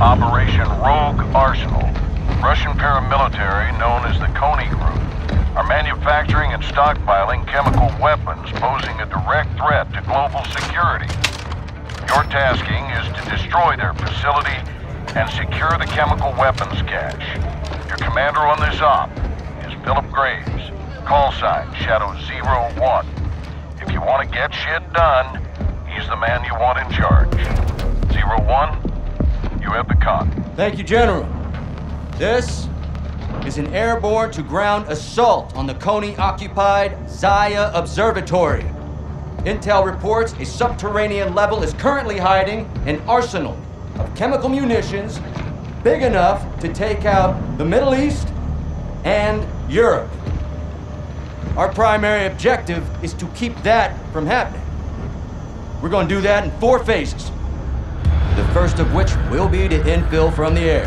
Operation Rogue Arsenal. Russian paramilitary, known as the Konni Group, are manufacturing and stockpiling chemical weapons posing a direct threat to global security. Your tasking is to destroy their facility and secure the chemical weapons cache. Your commander on this op is Philip Graves. Call sign Shadow Zero One. If you want to get shit done, he's the man you want in charge. Zero One, you have the con. Thank you, General. This is an airborne to ground assault on the Konni occupied Zaya Observatory. Intel reports a subterranean level is currently hiding an arsenal of chemical munitions big enough to take out the Middle East and Europe. Our primary objective is to keep that from happening. We're going to do that in four phases. The first of which will be to infill from the air.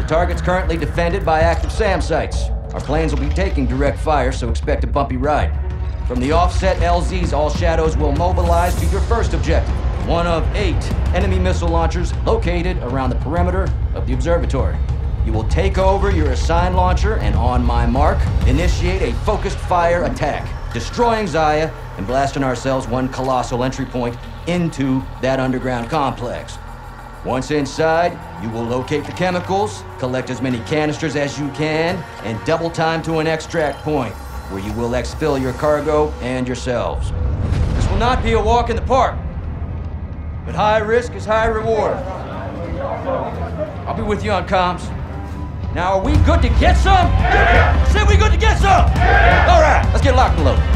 The target's currently defended by active SAM sites. Our planes will be taking direct fire, so expect a bumpy ride. From the offset LZs, all shadows will mobilize to your first objective. One of eight enemy missile launchers located around the perimeter of the observatory. You will take over your assigned launcher and on my mark, initiate a focused fire attack, destroying Zaya and blasting ourselves one colossal entry point into that underground complex. Once inside, you will locate the chemicals, collect as many canisters as you can, and double time to an extract point, where you will exfil your cargo and yourselves. This will not be a walk in the park, but high risk is high reward. I'll be with you on comms. Now, are we good to get some? Yeah! Say we good to get some? Yeah! All right, let's get locked and loaded.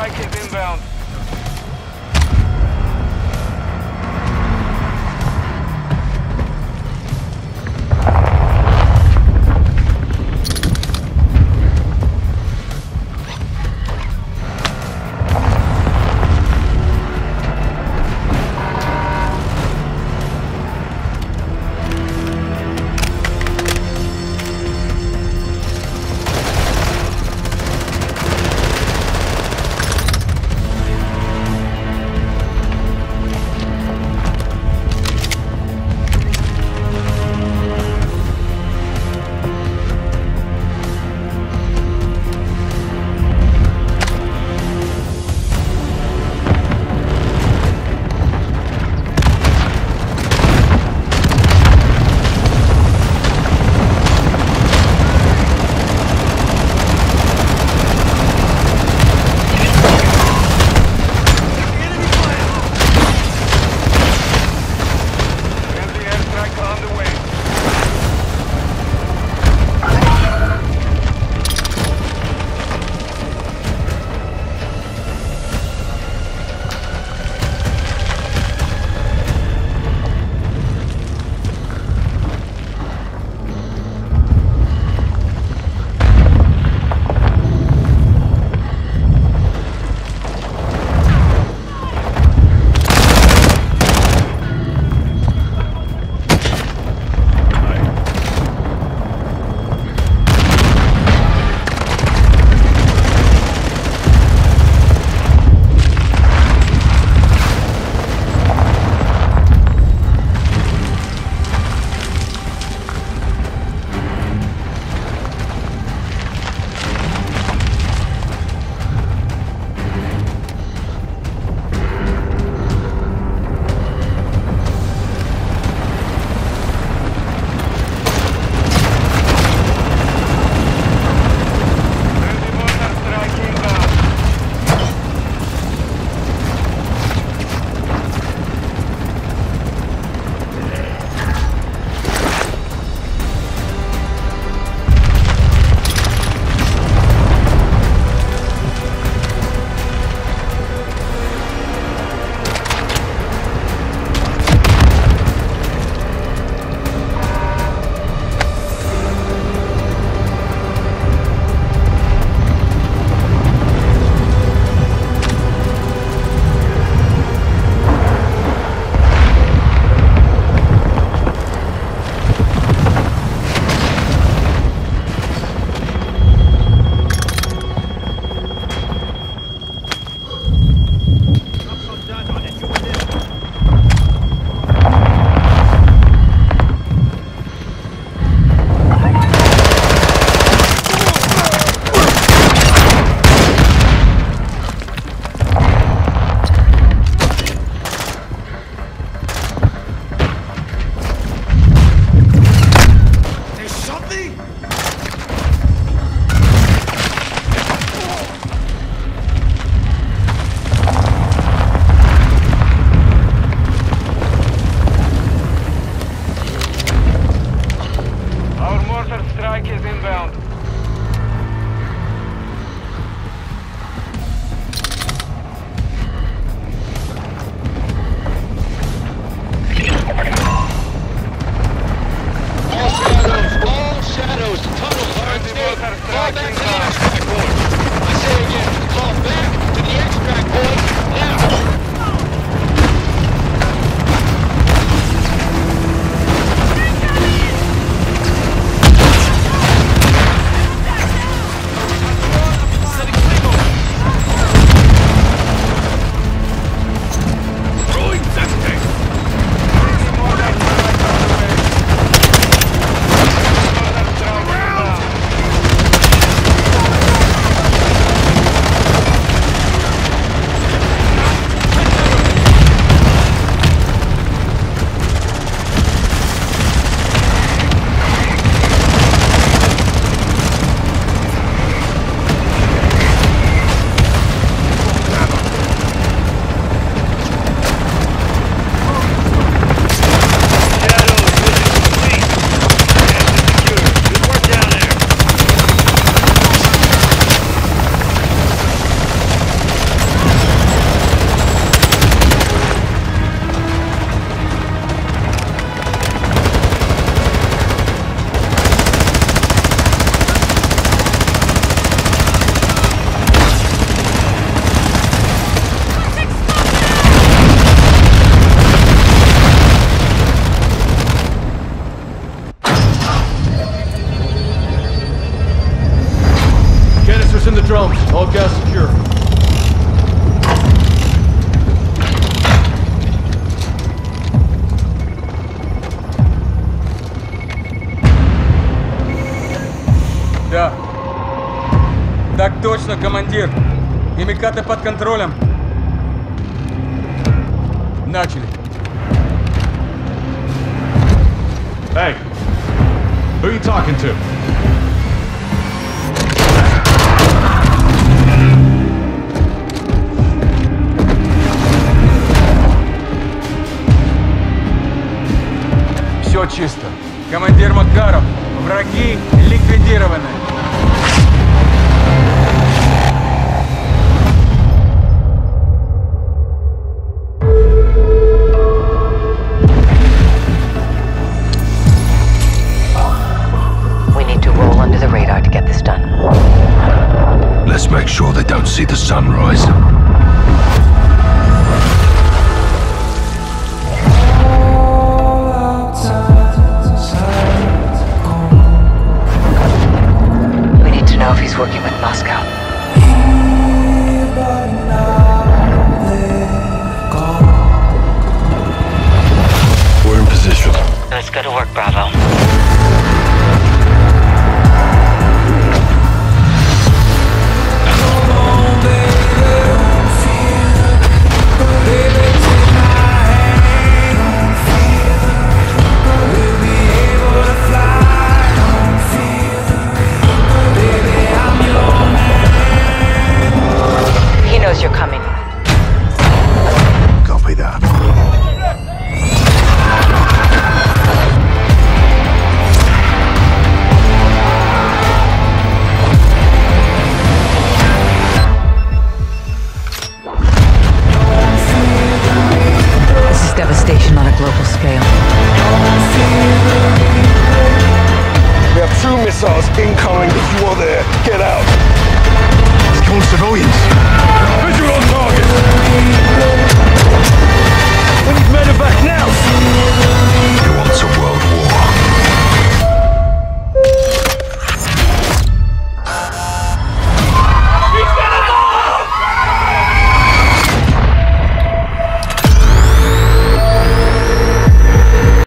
Supply kit inbound. командир! Химикаты под контролем! Начали! Эй, Who are you talking to? Все чисто. Командир Макаров, враги ликвидированы. Let's make sure they don't see the sunrise.